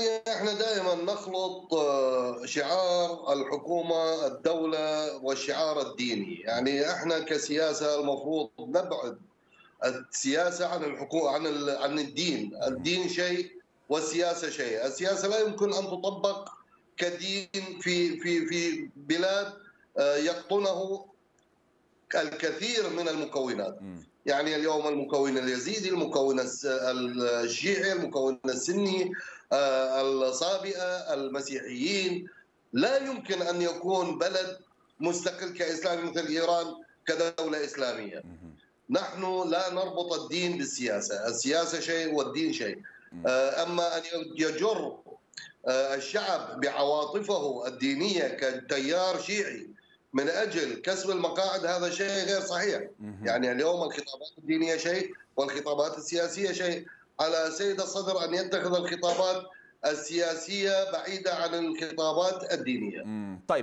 يعني إحنا دائما نخلط آه، شعار الحكومة الدولة والشعار الديني، يعني إحنا كسياسة المفروض نبعد السياسة عن الحكومة عن عن الدين، الدين شيء والسياسة شيء، السياسة لا يمكن أن تطبق كدين في في في بلاد آه، يقطنه الكثير من المكونات. يعني اليوم المكون اليزيدي المكون الشيعي المكون السني آه، الصابئة المسيحيين. لا يمكن أن يكون بلد مستقل كاسلامي مثل إيران كدولة إسلامية. نحن لا نربط الدين بالسياسة. السياسة شيء والدين شيء. آه، أما أن يجر آه، الشعب بعواطفه الدينية كتيار شيعي من أجل كسب المقاعد هذا شيء غير صحيح. يعني اليوم الخطابات الدينية شيء والخطابات السياسية شيء. على سيد الصدر أن يتخذ الخطابات السياسية بعيدة عن الخطابات الدينية. طيب.